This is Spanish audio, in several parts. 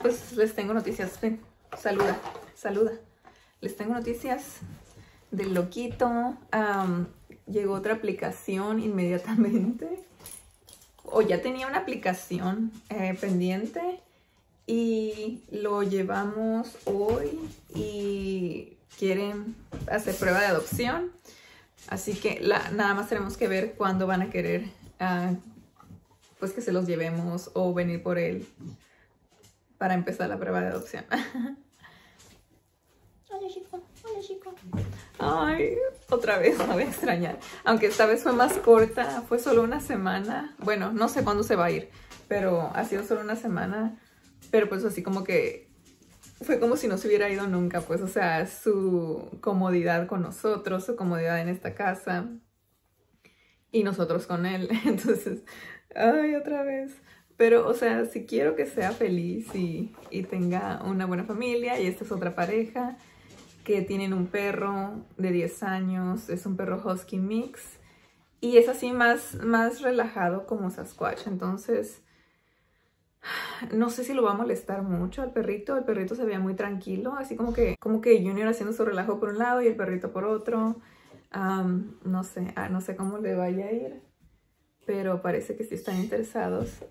pues les tengo noticias. Saluda, saluda. Les tengo noticias del loquito. llegó otra aplicación inmediatamente. O ya tenía una aplicación eh, pendiente y lo llevamos hoy y quieren hacer prueba de adopción. Así que nada más tenemos que ver cuándo van a querer ah, pues que se los llevemos o venir por él para empezar la prueba de adopción. Hola chico, hola chico. Ay, otra vez me voy a extrañar. Aunque esta vez fue más corta, fue solo una semana. Bueno, no sé cuándo se va a ir, pero ha sido solo una semana. Pero pues así como que fue como si no se hubiera ido nunca, pues, o sea, su comodidad con nosotros, su comodidad en esta casa y nosotros con él. Entonces, ay, otra vez. Pero, o sea, si quiero que sea feliz y, y tenga una buena familia y esta es otra pareja que tienen un perro de 10 años, es un perro husky mix y es así más, más relajado como Sasquatch. Entonces, no sé si lo va a molestar mucho al perrito. El perrito se veía muy tranquilo, así como que, como que Junior haciendo su relajo por un lado y el perrito por otro. no sé, ah, no sé cómo le vaya a ir, pero parece que sí están interesados.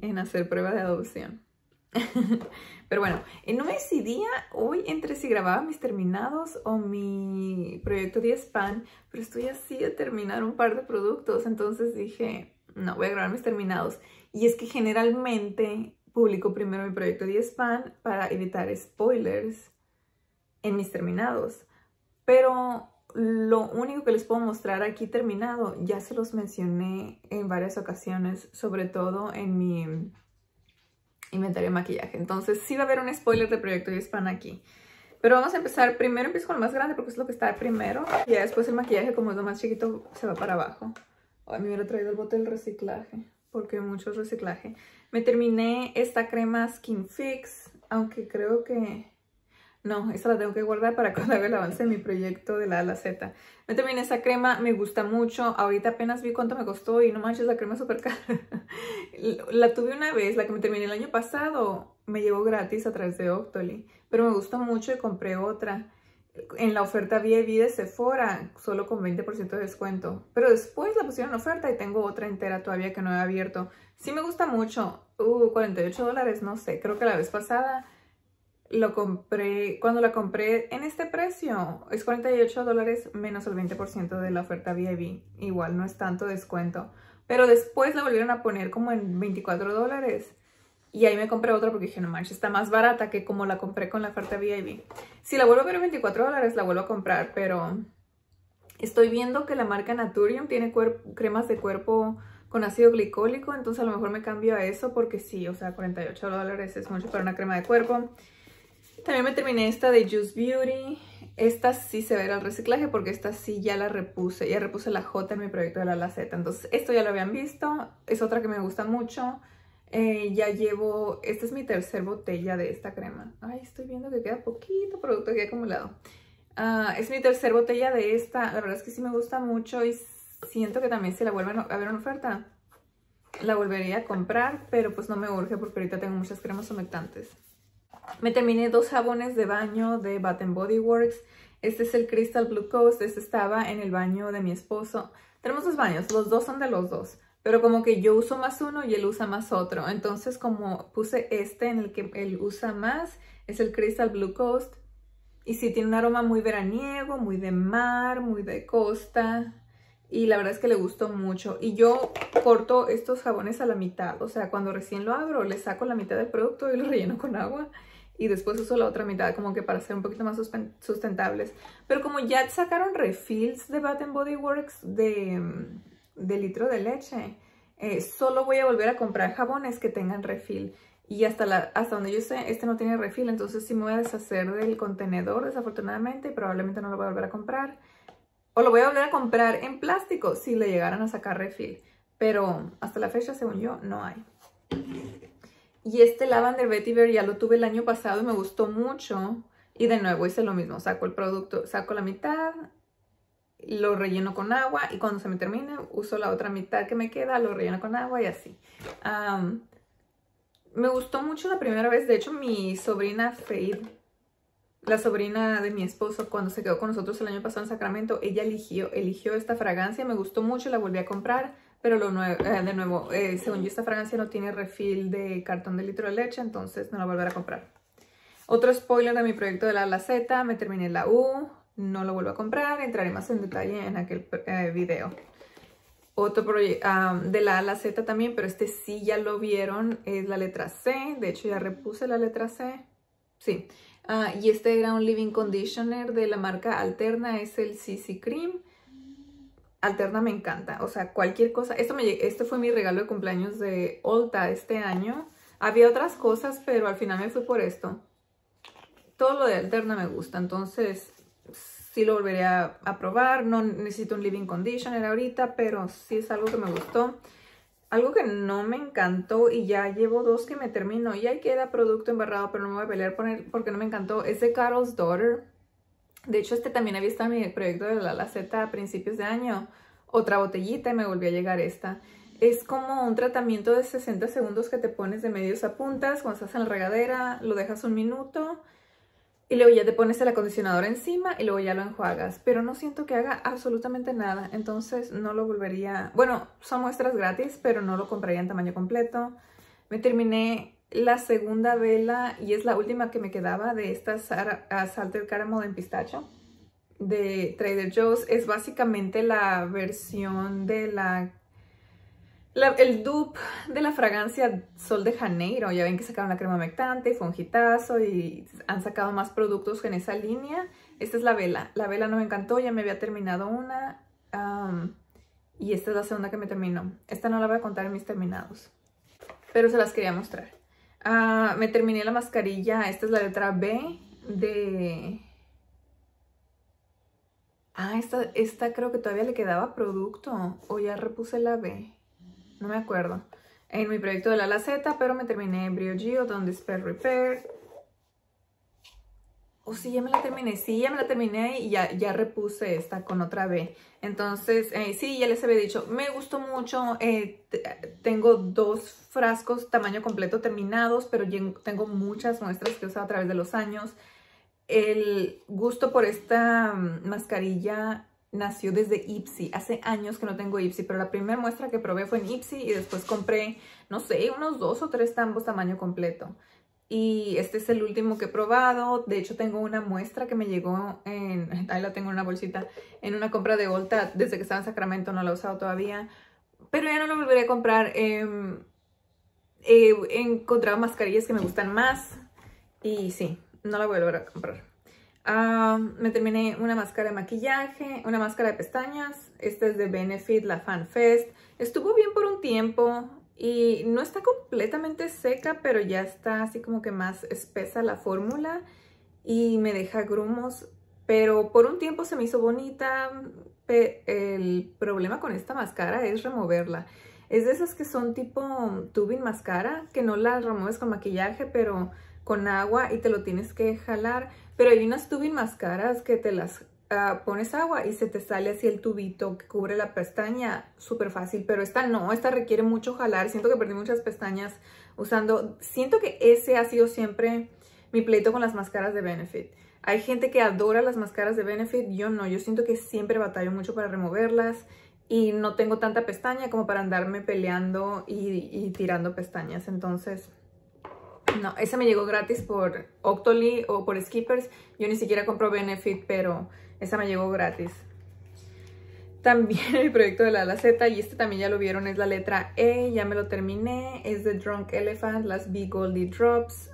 En hacer prueba de adopción. Pero bueno, no me decidía hoy entre si grababa mis terminados o mi proyecto 10 pan, pero estoy así de terminar un par de productos, entonces dije, no, voy a grabar mis terminados. Y es que generalmente publico primero mi proyecto 10 pan para evitar spoilers en mis terminados. Pero lo único que les puedo mostrar aquí terminado, ya se los mencioné en varias ocasiones, sobre todo en mi inventario de maquillaje. Entonces sí va a haber un spoiler de Proyecto Hispan aquí. Pero vamos a empezar, primero empiezo con lo más grande porque es lo que está primero. Y después el maquillaje como es lo más chiquito se va para abajo. A mí me hubiera traído el bote del reciclaje porque mucho reciclaje. Me terminé esta crema Skin Fix, aunque creo que no, esta la tengo que guardar para cuando haga el avance de mi proyecto de la A la Z. Me terminé esa crema, me gusta mucho. Ahorita apenas vi cuánto me costó y no manches, la crema es súper cara. la tuve una vez, la que me terminé el año pasado, me llegó gratis a través de Octoly. Pero me gustó mucho y compré otra. En la oferta VIP de Sephora, solo con 20% de descuento. Pero después la pusieron en oferta y tengo otra entera todavía que no he abierto. Sí me gusta mucho. Uh, 48 dólares, no sé. Creo que la vez pasada lo compré, cuando la compré en este precio, es 48 dólares menos el 20% de la oferta VIP. Igual no es tanto descuento. Pero después la volvieron a poner como en 24 dólares. Y ahí me compré otra porque dije, no manches, está más barata que como la compré con la oferta VIP. Si la vuelvo a ver en 24 dólares, la vuelvo a comprar, pero estoy viendo que la marca Naturium tiene cremas de cuerpo con ácido glicólico, entonces a lo mejor me cambio a eso porque sí, o sea, 48 dólares es mucho para una crema de cuerpo. También me terminé esta de Juice Beauty. Esta sí se verá el reciclaje porque esta sí ya la repuse. Ya repuse la J en mi proyecto de la Laceta. Entonces esto ya lo habían visto. Es otra que me gusta mucho. Eh, ya llevo... Esta es mi tercer botella de esta crema. Ay, estoy viendo que queda poquito producto aquí acumulado. Uh, es mi tercer botella de esta. La verdad es que sí me gusta mucho y siento que también si la vuelven a ver en oferta, la volvería a comprar. Pero pues no me urge porque ahorita tengo muchas cremas humectantes. Me terminé dos jabones de baño de Bath Body Works. Este es el Crystal Blue Coast. Este estaba en el baño de mi esposo. Tenemos dos baños, los dos son de los dos. Pero como que yo uso más uno y él usa más otro. Entonces como puse este en el que él usa más, es el Crystal Blue Coast. Y sí, tiene un aroma muy veraniego, muy de mar, muy de costa. Y la verdad es que le gustó mucho. Y yo corto estos jabones a la mitad. O sea, cuando recién lo abro, le saco la mitad del producto y lo relleno con agua y después uso la otra mitad como que para ser un poquito más sustentables. Pero como ya sacaron refills de Bath Body Works de, de litro de leche, eh, solo voy a volver a comprar jabones que tengan refill. Y hasta, la, hasta donde yo sé, este no tiene refil, entonces sí me voy a deshacer del contenedor desafortunadamente y probablemente no lo voy a volver a comprar. O lo voy a volver a comprar en plástico si le llegaran a sacar refil. Pero hasta la fecha, según yo, no hay. Y este Lavender Vetiver ya lo tuve el año pasado y me gustó mucho. Y de nuevo hice lo mismo, saco el producto, saco la mitad lo relleno con agua y cuando se me termine uso la otra mitad que me queda, lo relleno con agua y así. me gustó mucho la primera vez, de hecho mi sobrina Fade, la sobrina de mi esposo cuando se quedó con nosotros el año pasado en Sacramento, ella eligió, eligió esta fragancia, me gustó mucho, la volví a comprar, pero lo eh, de nuevo, eh, según yo esta fragancia no tiene refil de cartón de litro de leche, entonces no la volveré a comprar. Otro spoiler de mi proyecto de la Z, me terminé la U, no lo vuelvo a comprar, entraré más en detalle en aquel eh, video. Otro proyecto de la A la Z también, pero este sí ya lo vieron, es la letra C, de hecho ya repuse la letra C, sí. Ah, y este era un Living Conditioner de la marca Alterna, es el CC Cream. Alterna me encanta, o sea, cualquier cosa. Esto, me, este fue mi regalo de cumpleaños de Olta este año. Había otras cosas, pero al final me fui por esto. Todo lo de Alterna me gusta, entonces sí lo volveré a, probar. No necesito un living conditioner ahorita, pero sí es algo que me gustó. Algo que no me encantó y ya llevo dos que me termino. Y ahí queda producto embarrado, pero no me voy a pelear por él porque no me encantó. Es de Carol's Daughter. De hecho, este también había estado en mi proyecto de la Laceta a principios de año. Otra botellita y me volvió a llegar esta. Es como un tratamiento de 60 segundos que te pones de medios a puntas cuando estás en la regadera, lo dejas un minuto y luego ya te pones el acondicionador encima y luego ya lo enjuagas. Pero no siento que haga absolutamente nada. Entonces no lo volvería... Bueno, son muestras gratis, pero no lo compraría en tamaño completo. Me terminé la segunda vela y es la última que me quedaba de esta Salted Caramel en pistacho de Trader Joe's. Es básicamente la versión de la el dupe de la fragancia Sol de Janeiro, ya ven que sacaron la crema mectante y fue un y han sacado más productos en esa línea. Esta es la vela, la vela no me encantó, ya me había terminado una y esta es la segunda que me terminó. Esta no la voy a contar en mis terminados, pero se las quería mostrar. Ah, me terminé la mascarilla, esta es la letra B de... Ah, esta, esta creo que todavía le quedaba producto o ya repuse la B no me acuerdo, en mi proyecto de la laceta, pero me terminé Brio donde es Repair. Oh, sí, ya me la terminé, sí, ya me la terminé y ya, ya repuse esta con otra B. Entonces, eh, sí, ya les había dicho, me gustó mucho, eh, tengo dos frascos tamaño completo terminados, pero tengo muchas muestras que he usado a través de los años. El gusto por esta mm, mascarilla nació desde Ipsy. Hace años que no tengo Ipsy, pero la primera muestra que probé fue en Ipsy y después compré, no sé, unos dos o tres tambos tamaño completo. Y este es el último que he probado. De hecho, tengo una muestra que me llegó en... Ahí la tengo en una bolsita. En una compra de Volta. Desde que estaba en Sacramento no la he usado todavía. Pero ya no lo volveré a comprar. Em, he encontrado mascarillas que me gustan más. Y sí, no la voy a volver a comprar. Ah, me terminé una máscara de maquillaje, una máscara de pestañas. Esta es de Benefit, la Fan Fest. Estuvo bien por un tiempo y no está completamente seca, pero ya está así como que más espesa la fórmula y me deja grumos. Pero por un tiempo se me hizo bonita. El problema con esta máscara es removerla. Es de esas que son tipo tubing mascara, que no la remueves con maquillaje, pero con agua y te lo tienes que jalar. Pero hay unas tubing más caras que te las ah, pones agua y se te sale así el tubito que cubre la pestaña. Súper fácil, pero esta no, esta requiere mucho jalar. Siento que perdí muchas pestañas usando... Siento que ese ha sido siempre mi pleito con las máscaras de Benefit. Hay gente que adora las máscaras de Benefit, yo no. Yo siento que siempre batallo mucho para removerlas y no tengo tanta pestaña como para andarme peleando y, tirando pestañas. Entonces no, ese me llegó gratis por Octoly o por Skippers. Yo ni siquiera compro Benefit, pero esa me llegó gratis. También el proyecto de la Z, y este también ya lo vieron, es la letra E, ya me lo terminé. Es de Drunk Elephant, las Big Goldie Drops.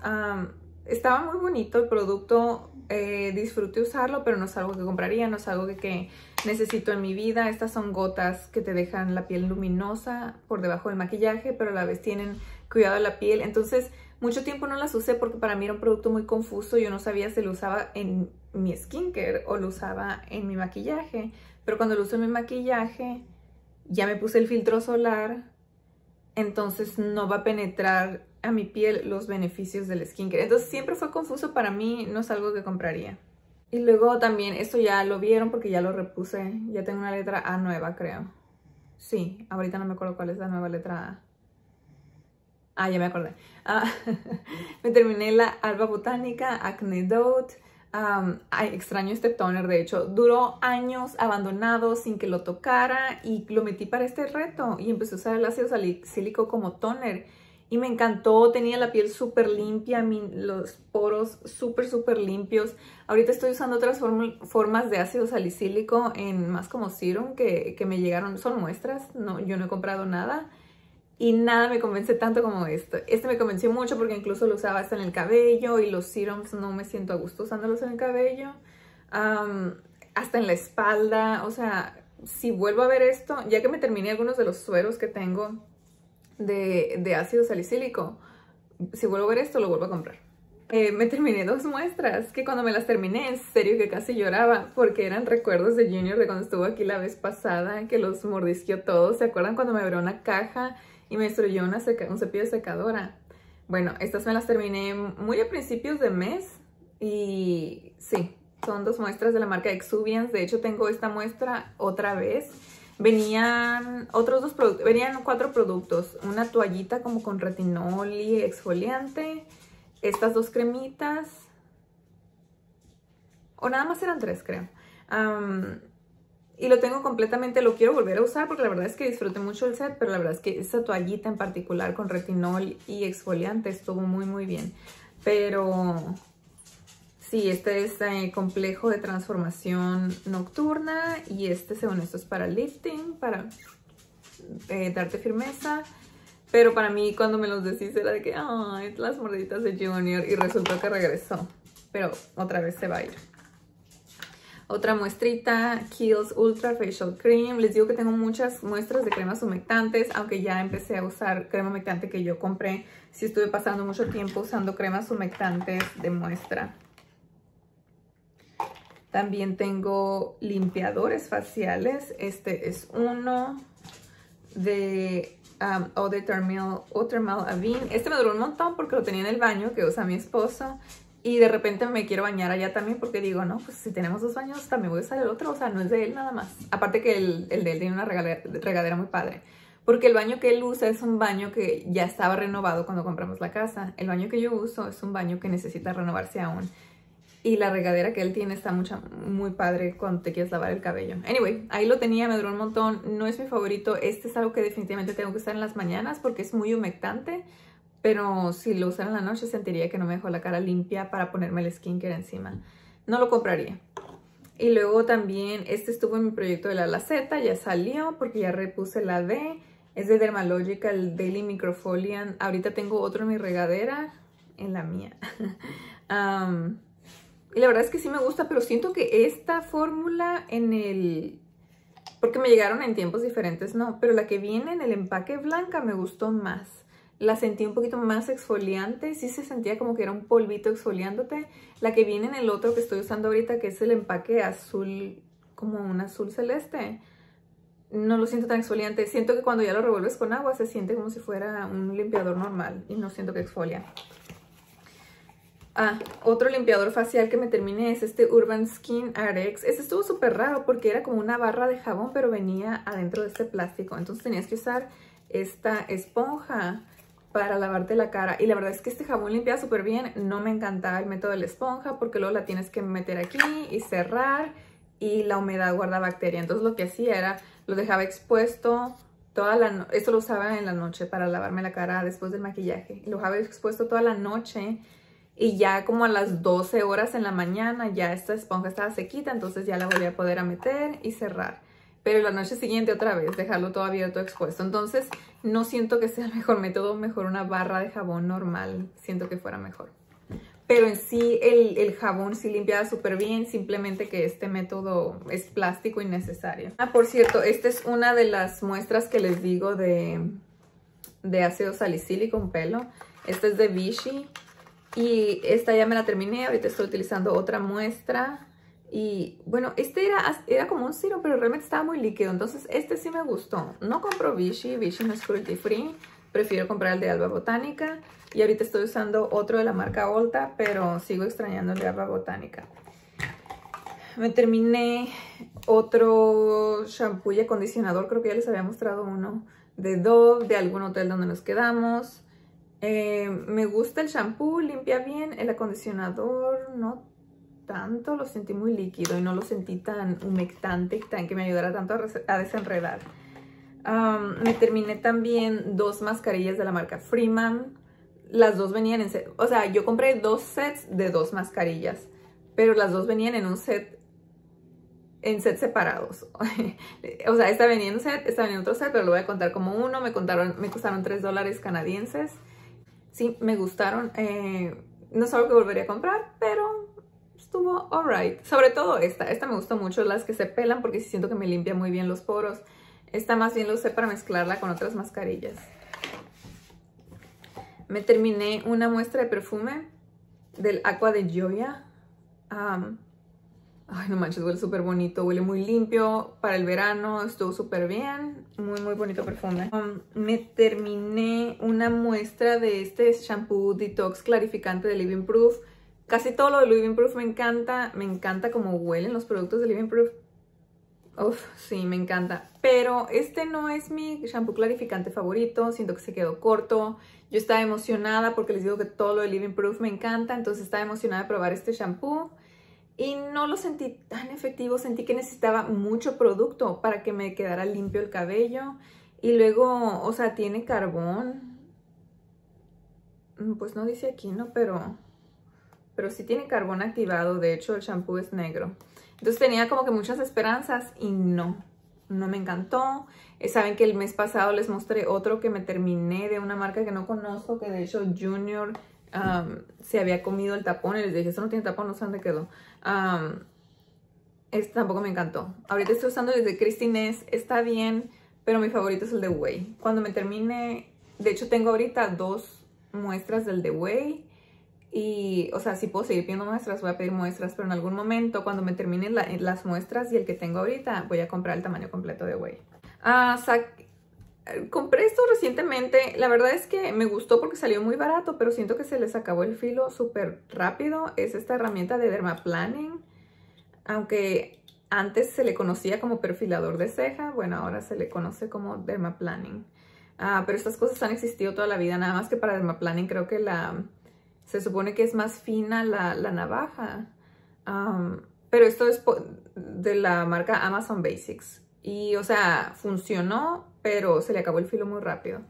estaba muy bonito el producto, eh, disfruté usarlo, pero no es algo que compraría, no es algo que, necesito en mi vida. Estas son gotas que te dejan la piel luminosa por debajo del maquillaje, pero a la vez tienen cuidado la piel. Entonces, mucho tiempo no las usé porque para mí era un producto muy confuso. Yo no sabía si lo usaba en mi skincare o lo usaba en mi maquillaje. Pero cuando lo uso en mi maquillaje, ya me puse el filtro solar. Entonces no va a penetrar a mi piel los beneficios del skincare. Entonces siempre fue confuso para mí, no es algo que compraría. Y luego también, esto ya lo vieron porque ya lo repuse. Ya tengo una letra A nueva, creo. Sí, ahorita no me acuerdo cuál es la nueva letra A. Ah, ya me acordé. Ah, me terminé la Alba Botánica Acne Dot. ay, extraño este toner, de hecho. Duró años abandonado sin que lo tocara y lo metí para este reto y empecé a usar el ácido salicílico como toner y me encantó, tenía la piel súper limpia, los poros súper, súper limpios. Ahorita estoy usando otras formas de ácido salicílico en más como serum que, que, me llegaron, son muestras, no, yo no he comprado nada y nada me convence tanto como esto. Este me convenció mucho porque incluso lo usaba hasta en el cabello y los serums no me siento a gusto usándolos en el cabello, hasta en la espalda, o sea, si vuelvo a ver esto, ya que me terminé algunos de los sueros que tengo, de, ácido salicílico. Si vuelvo a ver esto, lo vuelvo a comprar. Eh, me terminé dos muestras, que cuando me las terminé, en serio que casi lloraba, porque eran recuerdos de Junior de cuando estuvo aquí la vez pasada, que los mordisqueó todos. ¿Se acuerdan cuando me abrió una caja y me destruyó una un cepillo de secadora? Bueno, estas me las terminé muy a principios de mes y sí, son dos muestras de la marca Exuviance. De hecho, tengo esta muestra otra vez Venían otros dos productos, venían cuatro productos. Una toallita como con retinol y exfoliante. Estas dos cremitas. O nada más eran tres, creo. Y lo tengo completamente, lo quiero volver a usar porque la verdad es que disfruté mucho el set, pero la verdad es que esa toallita en particular con retinol y exfoliante estuvo muy muy bien. Pero Sí, este es el complejo de transformación nocturna y este, según esto, es para lifting, para eh, darte firmeza. Pero para mí, cuando me los decís, era de que, ay, las morditas de Junior y resultó que regresó. Pero otra vez se va a ir. Otra muestrita, Kiehl's Ultra Facial Cream. Les digo que tengo muchas muestras de cremas humectantes, aunque ya empecé a usar crema humectante que yo compré. Sí estuve pasando mucho tiempo usando cremas humectantes de muestra. También tengo limpiadores faciales. Este es uno de um, Eau Avin. Este me duró un montón porque lo tenía en el baño que usa mi esposo. Y de repente me quiero bañar allá también porque digo, no, pues si tenemos dos baños también voy a usar el otro. O sea, no es de él nada más. Aparte que el, el de él tiene una regadera muy padre. Porque el baño que él usa es un baño que ya estaba renovado cuando compramos la casa. El baño que yo uso es un baño que necesita renovarse aún. Y la regadera que él tiene está mucha, muy padre cuando te quieres lavar el cabello. Anyway, ahí lo tenía, me duró un montón. No es mi favorito. Este es algo que definitivamente tengo que usar en las mañanas porque es muy humectante. Pero si lo usara en la noche sentiría que no me dejó la cara limpia para ponerme el skincare encima. No lo compraría. Y luego también este estuvo en mi proyecto de la laceta, ya salió porque ya repuse la D. Es de Dermalogica, el Daily Microfolian. Ahorita tengo otro en mi regadera, en la mía. Y la verdad es que sí me gusta, pero siento que esta fórmula en el... Porque me llegaron en tiempos diferentes, no. Pero la que viene en el empaque blanca me gustó más. La sentí un poquito más exfoliante. Sí se sentía como que era un polvito exfoliándote. La que viene en el otro que estoy usando ahorita, que es el empaque azul, como un azul celeste. No lo siento tan exfoliante. Siento que cuando ya lo revuelves con agua se siente como si fuera un limpiador normal. Y no siento que exfolia. Ah, otro limpiador facial que me terminé es este Urban Skin RX. Este estuvo súper raro porque era como una barra de jabón, pero venía adentro de este plástico. Entonces tenías que usar esta esponja para lavarte la cara. Y la verdad es que este jabón limpia súper bien. No me encantaba el método de la esponja porque luego la tienes que meter aquí y cerrar y la humedad guarda bacteria. Entonces lo que hacía era, lo dejaba expuesto toda la noche. Esto lo usaba en la noche para lavarme la cara después del maquillaje. Lo dejaba expuesto toda la noche y ya como a las 12 horas en la mañana ya esta esponja estaba sequita, entonces ya la volví a poder meter y cerrar. Pero la noche siguiente otra vez dejarlo todo abierto expuesto. Entonces no siento que sea el mejor método, mejor una barra de jabón normal, siento que fuera mejor. Pero en sí el, el jabón sí limpiaba súper bien, simplemente que este método es plástico innecesario. Ah, por cierto, esta es una de las muestras que les digo de, de ácido salicílico, un pelo. Esta es de Vichy y esta ya me la terminé, ahorita estoy utilizando otra muestra. Y bueno, este era, era como un ciro, pero realmente estaba muy líquido. Entonces este sí me gustó. No compro Vichy, Vichy no es cruelty free. Prefiero comprar el de Alba Botánica. Y ahorita estoy usando otro de la marca Olta, pero sigo extrañando el de Alba Botánica. Me terminé otro shampoo y acondicionador, creo que ya les había mostrado uno de Dove, de algún hotel donde nos quedamos. Eh, me gusta el shampoo, limpia bien, el acondicionador no tanto, lo sentí muy líquido y no lo sentí tan humectante, tan que me ayudara tanto a, desenredar. me terminé también dos mascarillas de la marca Freeman. Las dos venían en set, o sea, yo compré dos sets de dos mascarillas, pero las dos venían en un set, en sets separados. o sea, esta venía en un set, esta venía en otro set, pero lo voy a contar como uno. Me, contaron, me costaron 3 dólares canadienses. Sí, me gustaron. Eh, no es algo que volvería a comprar, pero estuvo alright. Sobre todo esta. Esta me gustó mucho, las que se pelan porque siento que me limpia muy bien los poros. Esta más bien lo usé para mezclarla con otras mascarillas. Me terminé una muestra de perfume del Aqua de Joya. ay, no manches, huele súper bonito. Huele muy limpio para el verano. Estuvo súper bien. Muy, muy bonito perfume. me terminé una muestra de este shampoo detox clarificante de Living Proof Casi todo lo de Living Proof me encanta. Me encanta cómo huelen los productos de Living Proof. Uf, sí, me encanta. Pero este no es mi shampoo clarificante favorito. Siento que se quedó corto. Yo estaba emocionada porque les digo que todo lo de Living Proof me encanta. Entonces estaba emocionada de probar este shampoo. Y no lo sentí tan efectivo. Sentí que necesitaba mucho producto para que me quedara limpio el cabello. Y luego, o sea, tiene carbón. Mm, pues no dice aquí, ¿no? Pero pero sí tiene carbón activado, de hecho el shampoo es negro. Entonces tenía como que muchas esperanzas y no, no me encantó. Eh, saben que el mes pasado les mostré otro que me terminé de una marca que no conozco, que de hecho Junior se había comido el tapón y les dije, eso no tiene tapón, no sé dónde quedó. este tampoco me encantó. Ahorita estoy usando el de Christine está bien, pero mi favorito es el de Way. Cuando me termine, de hecho tengo ahorita dos muestras del de Way y, o sea, si puedo seguir pidiendo muestras, voy a pedir muestras, pero en algún momento, cuando me terminen las muestras y el que tengo ahorita, voy a comprar el tamaño completo de Way. Ah, compré esto recientemente. La verdad es que me gustó porque salió muy barato, pero siento que se les acabó el filo súper rápido. Es esta herramienta de dermaplaning. Aunque antes se le conocía como perfilador de ceja, bueno, ahora se le conoce como dermaplaning. Ah, pero estas cosas han existido toda la vida, nada más que para dermaplaning creo que la se supone que es más fina la, navaja. pero esto es de la marca Amazon Basics. Y, o sea, funcionó, pero se le acabó el filo muy rápido.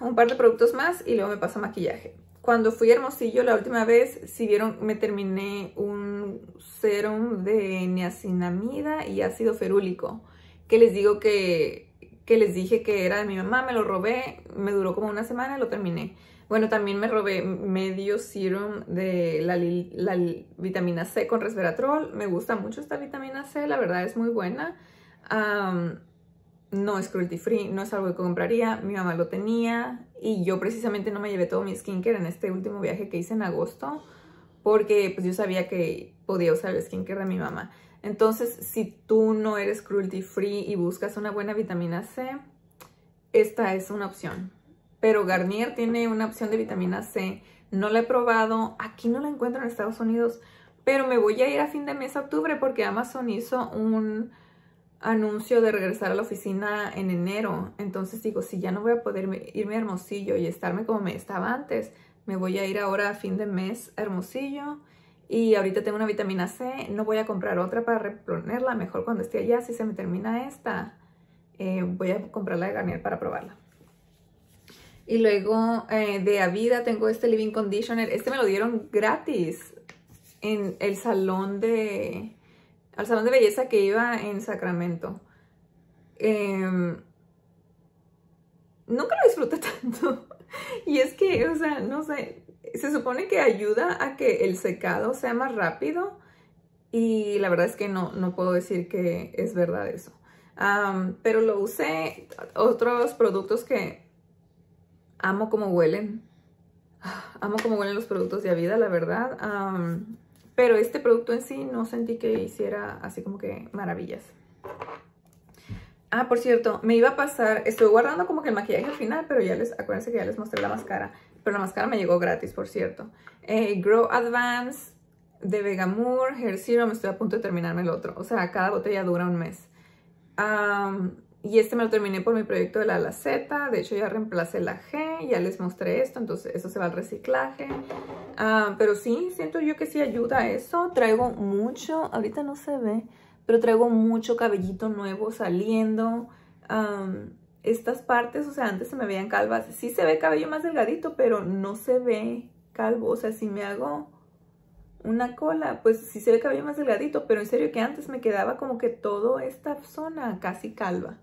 Un par de productos más y luego me paso maquillaje. Cuando fui a Hermosillo la última vez, si vieron, me terminé un serum de niacinamida y ácido ferúlico. Que les digo que, que les dije que era de mi mamá, me lo robé, me duró como una semana y lo terminé. Bueno, también me robé medio serum de la, vitamina C con resveratrol. Me gusta mucho esta vitamina C, la verdad es muy buena. no es cruelty free, no es algo que compraría. Mi mamá lo tenía y yo precisamente no me llevé todo mi skincare en este último viaje que hice en agosto porque pues yo sabía que podía usar el skincare de mi mamá. Entonces, si tú no eres cruelty free y buscas una buena vitamina C, esta es una opción pero Garnier tiene una opción de vitamina C. No la he probado, aquí no la encuentro en Estados Unidos, pero me voy a ir a fin de mes octubre porque Amazon hizo un anuncio de regresar a la oficina en enero. Entonces digo, si ya no voy a poder irme a Hermosillo y estarme como me estaba antes, me voy a ir ahora a fin de mes a Hermosillo. Y ahorita tengo una vitamina C, no voy a comprar otra para reponerla, mejor cuando esté allá, si se me termina esta, eh, voy a comprarla de Garnier para probarla. Y luego eh, de Avida tengo este Living Conditioner. Este me lo dieron gratis en el salón de... Al salón de belleza que iba en Sacramento. Em, nunca lo disfruté tanto. y es que, o sea, no sé, se supone que ayuda a que el secado sea más rápido. Y la verdad es que no, no puedo decir que es verdad eso. pero lo usé, otros productos que Amo como huelen. Amo como huelen los productos de Avida, la verdad. pero este producto en sí no sentí que hiciera así como que maravillas. Ah, por cierto, me iba a pasar, estoy guardando como que el maquillaje al final, pero ya les, acuérdense que ya les mostré la máscara. Pero la máscara me llegó gratis, por cierto. Eh, Grow Advance de Vegamour, Hair Serum, estoy a punto de terminarme el otro. O sea, cada botella dura un mes. Y este me lo terminé por mi proyecto de la Laceta. De hecho, ya reemplacé la G, ya les mostré esto, entonces eso se va al reciclaje. pero sí, siento yo que sí ayuda a eso. Traigo mucho, ahorita no se ve, pero traigo mucho cabellito nuevo saliendo. estas partes, o sea, antes se me veían calvas. Sí se ve cabello más delgadito, pero no se ve calvo. O sea, si me hago una cola, pues sí se ve cabello más delgadito, pero en serio que antes me quedaba como que toda esta zona casi calva.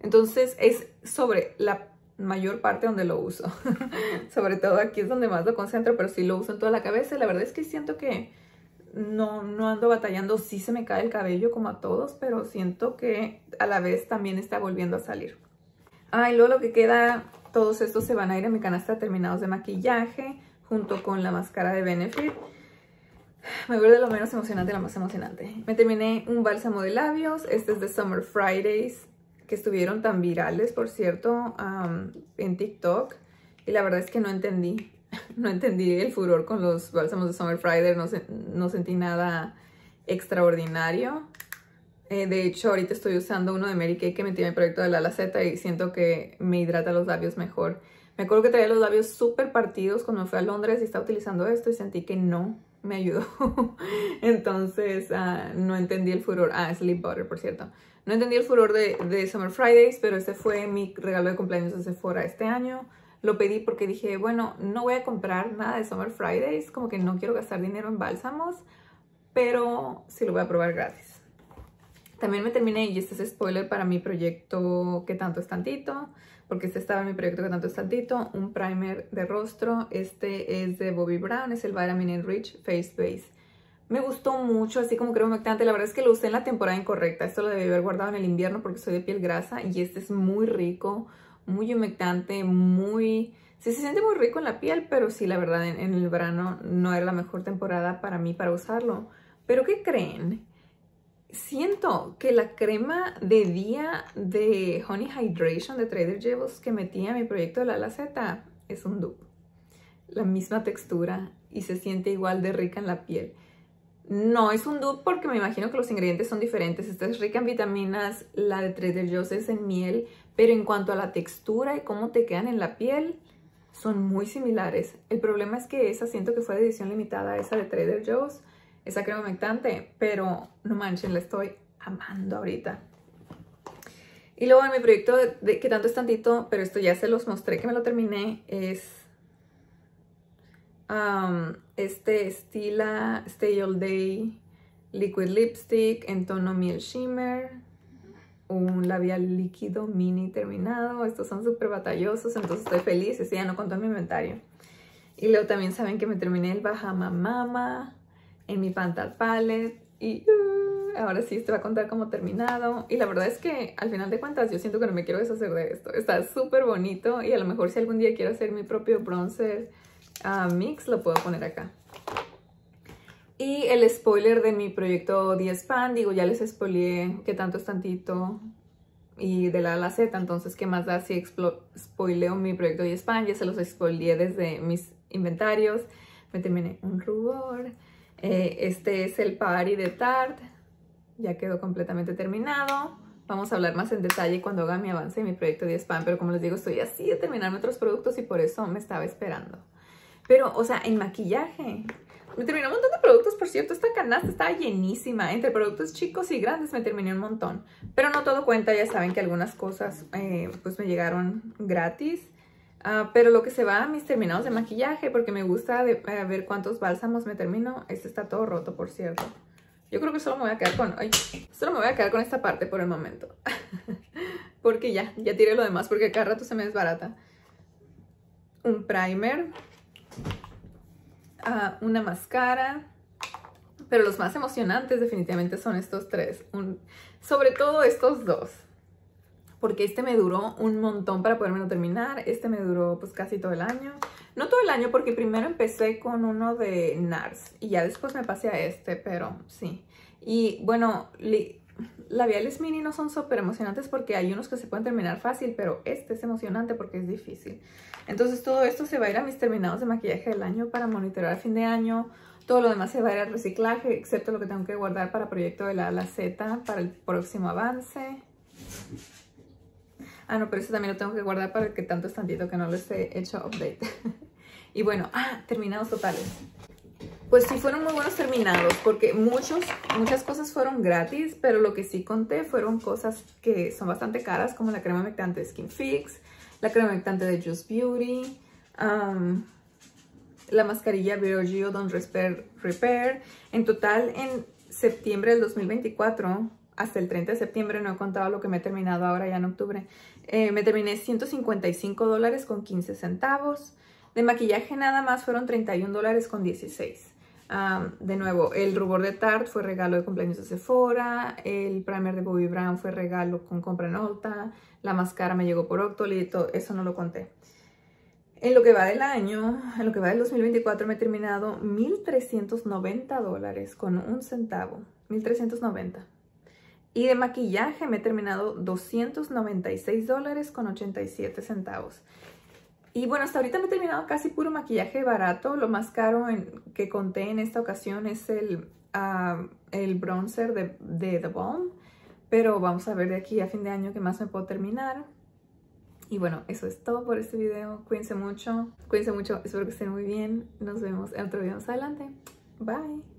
Entonces es sobre la mayor parte donde lo uso. sobre todo aquí es donde más lo concentro, pero sí lo uso en toda la cabeza. la verdad es que siento que no, no ando batallando. Sí se me cae el cabello como a todos, pero siento que a la vez también está volviendo a salir. Ah, y luego lo que queda, todos estos se van a ir a mi canasta terminados de maquillaje junto con la máscara de Benefit. Me voy de lo menos emocionante a lo más emocionante. Me terminé un bálsamo de labios. Este es de Summer Fridays, que estuvieron tan virales, por cierto, en TikTok. Y la verdad es que no entendí. No entendí el furor con los bálsamos de Summer Friday. No, sentí nada extraordinario. Eh, de hecho, ahorita estoy usando uno de Mary Kay que metí en mi proyecto de la Laceta y siento que me hidrata los labios mejor. Me acuerdo que traía los labios súper partidos cuando me fui a Londres y estaba utilizando esto y sentí que no, me ayudó. Entonces, ah, no entendí el furor. Ah, Sleep Butter, por cierto. No entendí el furor de, de, Summer Fridays, pero este fue mi regalo de cumpleaños de Sephora este año. Lo pedí porque dije, bueno, no voy a comprar nada de Summer Fridays, como que no quiero gastar dinero en bálsamos, pero sí lo voy a probar gratis. También me terminé, y este es spoiler para mi proyecto que tanto es tantito, porque este estaba en mi proyecto que tanto es tantito, un primer de rostro. Este es de Bobbi Brown, es el Vitamin Enrich Face Base. Me gustó mucho, así como creo humectante. La verdad es que lo usé en la temporada incorrecta. Esto lo debí haber guardado en el invierno porque soy de piel grasa y este es muy rico, muy humectante, muy... Sí, se siente muy rico en la piel, pero sí, la verdad, en, el verano no era la mejor temporada para mí para usarlo. ¿Pero qué creen? Siento que la crema de día de Honey Hydration de Trader Joe's que metí a mi proyecto de la laceta es un dupe. La misma textura y se siente igual de rica en la piel. No es un dupe porque me imagino que los ingredientes son diferentes. Esta es rica en vitaminas, la de Trader Joe's es en miel, pero en cuanto a la textura y cómo te quedan en la piel, son muy similares. El problema es que esa siento que fue de edición limitada, esa de Trader Joe's esa crema humectante, pero no manchen, la estoy amando ahorita. Y luego en mi proyecto de, que tanto es tantito, pero esto ya se los mostré que me lo terminé, es um, este Stila Stay All Day Liquid Lipstick en tono Miel Shimmer. Un labial líquido mini terminado. Estos son súper batallosos, entonces estoy feliz. Ese ya no contó mi inventario. Y luego también saben que me terminé el Bahama Mama en mi Pantal Palette y uh, ahora sí te va a contar cómo terminado. Y la verdad es que al final de cuentas yo siento que no me quiero deshacer de esto. Está súper bonito y a lo mejor si algún día quiero hacer mi propio bronzer uh, mix lo puedo poner acá. Y el spoiler de mi proyecto 10 Pan, digo, ya les spoileé que tanto es tantito y de la a la Z, entonces qué más da si spoileo mi proyecto 10 Pan, ya se los spoileé desde mis inventarios. Me terminé un rubor, eh, este es el Party de Tarte. Ya quedó completamente terminado. Vamos a hablar más en detalle cuando haga mi avance en mi proyecto de spam, pero como les digo, estoy así de terminarme otros productos y por eso me estaba esperando. Pero, o sea, en maquillaje, me terminé un montón de productos, por cierto, esta canasta estaba llenísima. Entre productos chicos y grandes me terminé un montón. Pero no todo cuenta, ya saben que algunas cosas eh, pues me llegaron gratis. Ah, pero lo que se va a mis terminados de maquillaje, porque me gusta eh, ver cuántos bálsamos me termino. Este está todo roto, por cierto. Yo creo que solo me voy a quedar con... Solo me voy a quedar con esta parte por el momento. porque ya, ya tiré lo demás, porque cada rato se me desbarata. Un primer. Ah, una máscara. Pero los más emocionantes definitivamente son estos tres. sobre todo estos dos porque este me duró un montón para podérmelo terminar. Este me duró pues casi todo el año. No todo el año porque primero empecé con uno de NARS y ya después me pasé a este, pero sí. Y bueno, labiales mini no son súper emocionantes porque hay unos que se pueden terminar fácil, pero este es emocionante porque es difícil. Entonces todo esto se va a ir a mis terminados de maquillaje del año para monitorear a fin de año, Todo lo demás se va a ir al reciclaje, excepto lo que tengo que guardar para proyecto de la, la Z, para el próximo avance. Ah, no, pero eso también lo tengo que guardar para que tanto estantito que no les he hecho update. y bueno, ah, terminados totales. Pues sí fueron muy buenos terminados porque muchos, muchas cosas fueron gratis, pero lo que sí conté fueron cosas que son bastante caras como la crema humectante de Skin Fix, la crema humectante de Just Beauty, la mascarilla Virgil Don't Repair. En total, en septiembre del 2024, hasta el 30 de septiembre, no he contado lo que me he terminado ahora ya en octubre, eh, me terminé 155 dólares con 15 centavos. De maquillaje nada más fueron 31 dólares con 16 de nuevo, el rubor de Tarte fue regalo de cumpleaños de Sephora, el primer de Bobbi Brown fue regalo con compra en Ulta, la máscara me llegó por Octolito, eso no lo conté. En lo que va del año, en lo que va del 2024 me he terminado 1.390 dólares con un centavo, 1.390. Y de maquillaje me he terminado 296 dólares con 87 centavos. Y bueno, hasta ahorita me he terminado casi puro maquillaje barato. Lo más caro que conté en esta ocasión es el, el bronzer de, de The Balm. Pero vamos a ver de aquí a fin de año qué más me puedo terminar. Y bueno, eso es todo por este video. Cuídense mucho. Cuídense mucho. Espero que estén muy bien. Nos vemos en otro video más adelante. Bye.